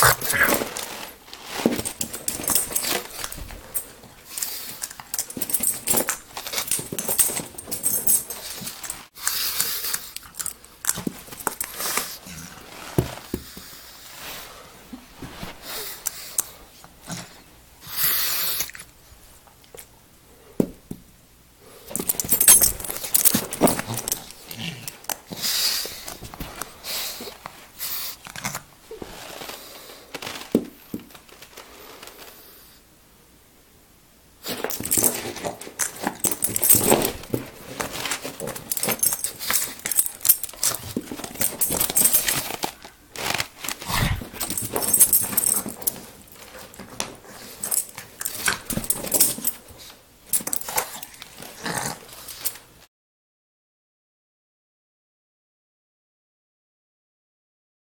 ます